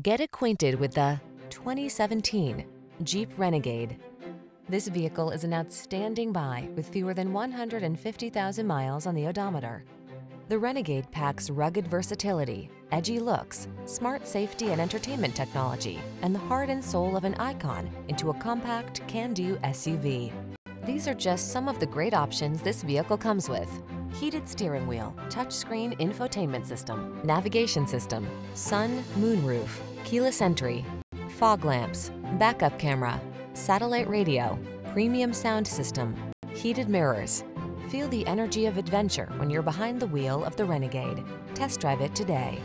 Get acquainted with the 2017 Jeep Renegade. This vehicle is an outstanding buy with fewer than 150,000 miles on the odometer. The Renegade packs rugged versatility, edgy looks, smart safety and entertainment technology, and the heart and soul of an icon into a compact, can-do SUV. These are just some of the great options this vehicle comes with. Heated steering wheel, touchscreen infotainment system, navigation system, sun, moonroof, keyless entry, fog lamps, backup camera, satellite radio, premium sound system, heated mirrors. Feel the energy of adventure when you're behind the wheel of the Renegade. Test drive it today.